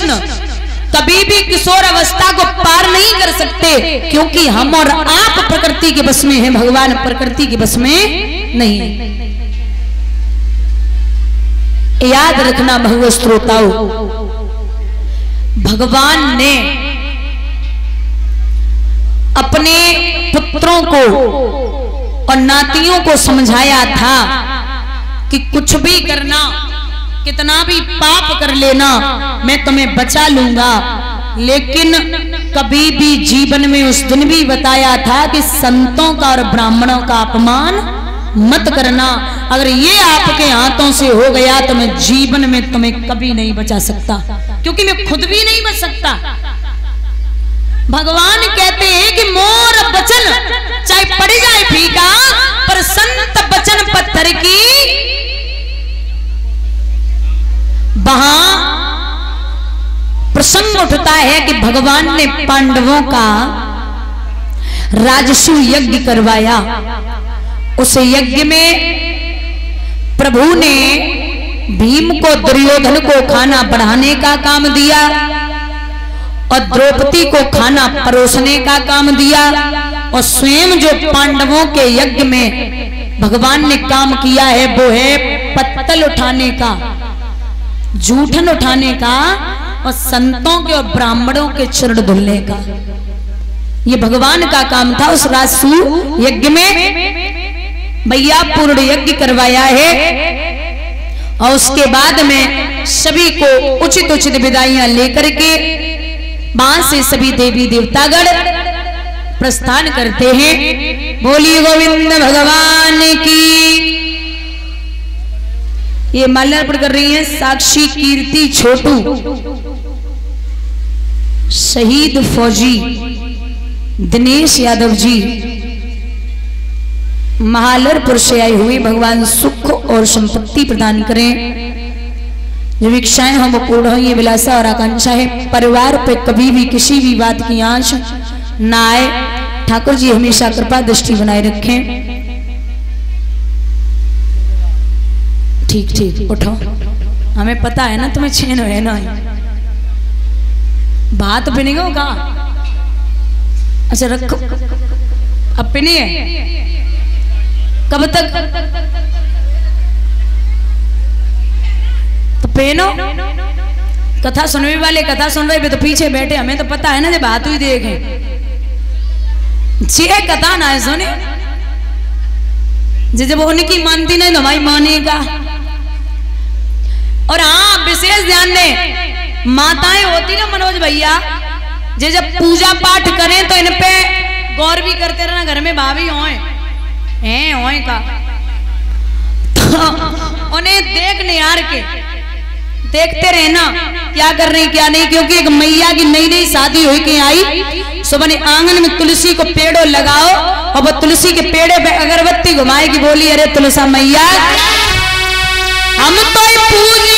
कृष्ण। कभी भी किशोर अवस्था को पार नहीं कर सकते, क्योंकि हम और आप प्रकृति के बस में हैं, भगवान प्रकृति के बस में नहीं। याद रखना भगव श्रोताओं, भगवान ने अपने पुत्रों को और नातियों को समझाया था कि कुछ भी करना कितना भी पाप कर लेना, मैं तुम्हें बचा लूँगा। लेकिन कभी भी जीवन में उस दिन भी बताया था कि संतों का और ब्राह्मणों का अपमान मत करना। अगर ये आपके हाथों से हो गया तो मैं जीवन में तुम्हें कभी नहीं बचा सकता, क्योंकि मैं खुद भी नहीं बच सकता। भगवान कहते हैं कि मोर बचन, चाहे पड़ जाए फीका प्रसंग उठता है कि भगवान ने पांडवों का राजसु यज्ञ करवाया। उस यज्ञ में प्रभु ने भीम को, दुर्योधन को खाना बढ़ाने का काम दिया और द्रौपदी को खाना परोसने का काम दिया और स्वयं जो पांडवों के यज्ञ में भगवान ने काम किया है, वो है पत्तल उठाने का, जूठन उठाने का और संतों के और ब्राह्मणों के चरण धुलने का। ये भगवान का काम था उस राजसु यज्ञ में। भैया पूर्ण यज्ञ करवाया है। और उसके बाद में सभी को उचित उचित विदाइयाँ लेकर के वहाँ से सभी देवी देवतागण प्रस्थान करते हैं। बोली गोविंद भगवान की। ये माल्यार्पण कर रही है साक्षी कीर्ति छोटू। शहीद फौजी दिनेश यादव जी महालरपुर से आए हुए भगवान सुख और संपत्ति प्रदान करें। जो इच्छाएँ हम पूर्ण हो, ये विलासा और आकांक्षा है। परिवार पे कभी भी किसी भी बात की आँच ना आए। ठाकुर जी हमेशा कृपा दृष्टि बनाए रखें। ठीक ठीक, उठो। हमें पता है ना तुम्हें छेन है ना भात पिनेगा का अच्छा रखो। अब पिनी है? कब तक? तो पेनो कथा सुनने वाले, कथा सुन रहे तो पीछे बैठे। हमें तो पता है ना जब बात हुई देखे। जे कथा ना है, सुने। जब उनकी मानती नहीं तो भाई मानेगा। और हाँ विशेष ध्यान दें। माताएँ होती ना मनोज भैया, जे जब पूजा पाठ करें तो इन पे गौर भी करते रहना, घर में भाभी होए। हैं, होए का। उन्हें देख निहार के। देखते रहना, क्या कर रही क्या नहीं, क्योंकि एक मैया की नई नई शादी हुई के आई सुबह आँगन में तुलसी को पेड़ो लगाओ, और वो तुलसी के पेड़े पे अगरबत्ती घुमाएगी, बोली, अरे तुलसा मैया, हम तो पूजी